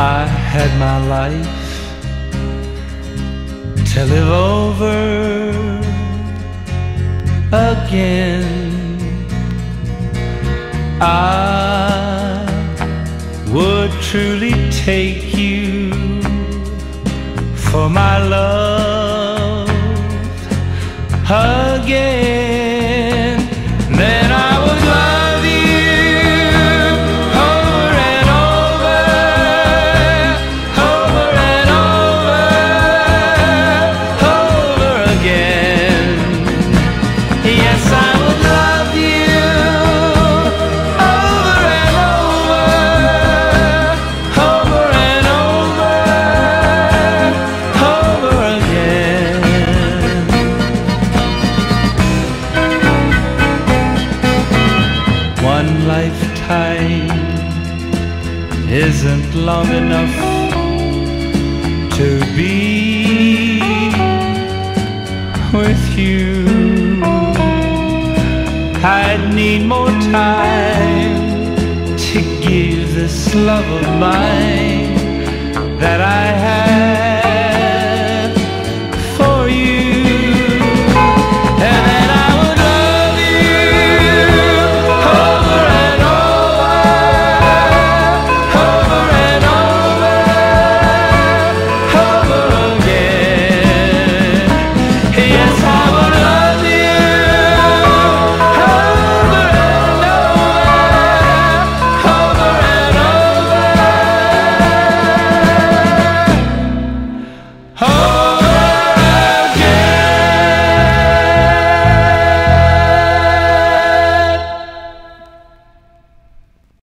I had my life to live over again. I would truly take you for my love again. Isn't long enough to be with you. I'd need more time to give this love of mine that I